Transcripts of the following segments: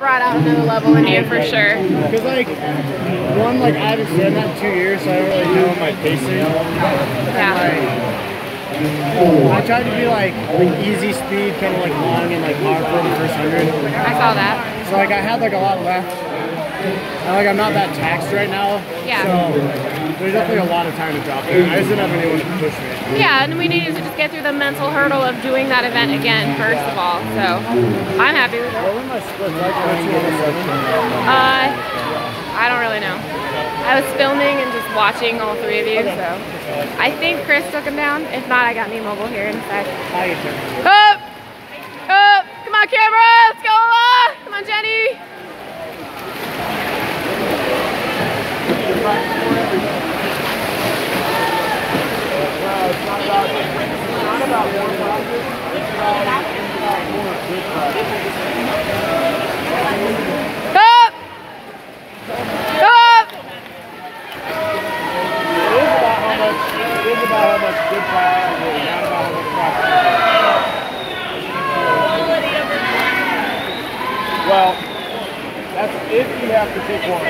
brought out another level in you for sure. Because like one, like I haven't done that in two years, so I don't really know my pacing. Yeah. I tried to be like like easy speed, kind of like long and like hard for the first hundred. I saw that. So like I had like a lot left. Like I'm not that taxed right now. Yeah. So there's definitely a lot of time to drop there. I just didn't have anyone to push me. Yeah, and we needed to just get through the mental hurdle of doing that event again, first of all. So I'm happy with it. What were my splits like? What's your other Uh, I don't really know. I was filming and just watching all three of you, so I think Chris took him down. If not, I got me mobile here in a sec. How you doing? Up! Up! Come on, camera! Let's go! Ah! Come on, Jenny! No, it's not about, it's not about one practice. It's about, it's about more good practice. Up! Up! It is about how is about how much good not about how much. Well, that's if you have to pick one.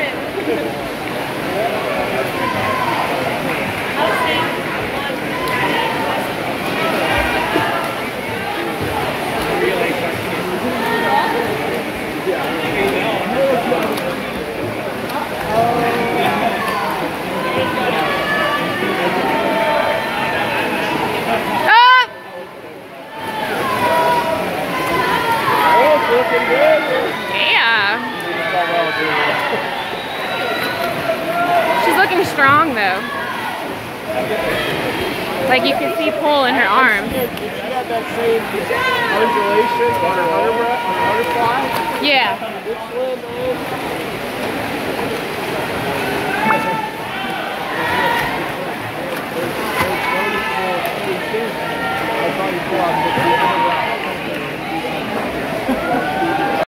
Up! Oh, it's looking good. Yeah. She's looking strong though. Like you can see pull in her butterfly. Yeah.